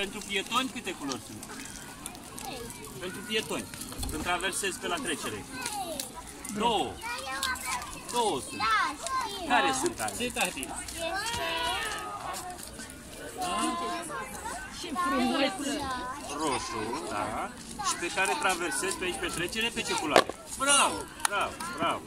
pentru pietoni câte culori sunt? Pentru pietoni. Când traversezi pe la trecere. Două. Două sunt. Care sunt alea? Ce tati? Și frumos. Roșu, da. Și pe care traversezi pe aici pe trecere, pe ce culoare? Bravo, bravo. Bravo.